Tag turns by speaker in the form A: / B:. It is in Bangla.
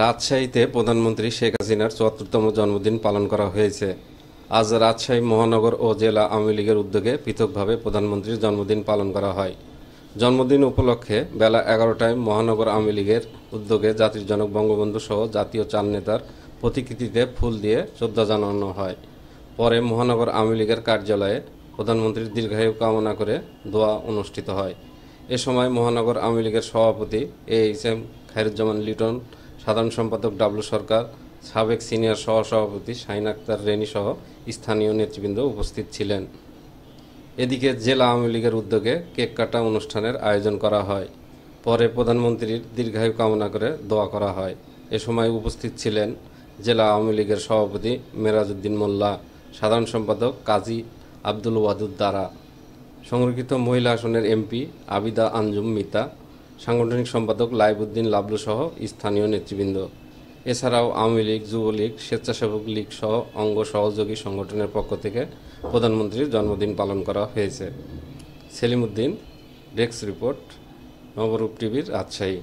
A: রাজশাহীতে প্রধানমন্ত্রী শেখ হাসিনার চুয়াত্তরতম জন্মদিন পালন করা হয়েছে। আজ রাজশাহী মহানগর ও জেলা আওয়ামী লীগের উদ্যোগে পৃথকভাবে প্রধানমন্ত্রীর জন্মদিন পালন করা হয়। জন্মদিন উপলক্ষে বেলা এগারোটায় মহানগর আওয়ামী লীগের উদ্যোগে জাতির জনক বঙ্গবন্ধু সহ জাতীয় চার নেতার প্রতিকৃতিতে ফুল দিয়ে শ্রদ্ধা জানানো হয়। পরে মহানগর আওয়ামী লীগের কার্যালয়ে প্রধানমন্ত্রীর দীর্ঘায়ু কামনা করে দোয়া অনুষ্ঠিত হয়। এ সময় মহানগর আওয়ামী লীগের সভাপতি A H M Khairuzzaman Liton সাধারণ সম্পাদক ডাবলু সরকার, সাবেক সিনিয়র সহসভাপতি শাহিন আক্তার রেনি সহ স্থানীয় নেতৃবৃন্দ উপস্থিত ছিলেন। এদিকে জেলা আওয়ামী লীগের উদ্যোগে কেক কাটা অনুষ্ঠানের আয়োজন করা হয়। পরে প্রধানমন্ত্রীর দীর্ঘায়ু কামনা করে দোয়া করা হয়। এ সময় উপস্থিত ছিলেন জেলা আওয়ামী লীগের সভাপতি মেরাজউদ্দিন মোল্লা, সাধারণ সম্পাদক কাজী আব্দুল ওয়াদুদ দারা, সংরক্ষিত মহিলা আসনের এমপি আবিদা আঞ্জুম মিতা সাংগঠনিক সম্পাদক লাইবুদ্দিন লাবলু সহ স্থানীয় নেতৃবৃন্দ। এছাড়াও আওয়ামী লীগ, যুবলীগ, স্বেচ্ছাসেবক লীগ সহ অঙ্গ সহযোগী সংগঠনের পক্ষ থেকে প্রধানমন্ত্রীর জন্মদিন পালন করা হয়েছে। সেলিমউদ্দিন ডেস্ক রিপোর্ট, নবরূপ টিভির রাজশাহী।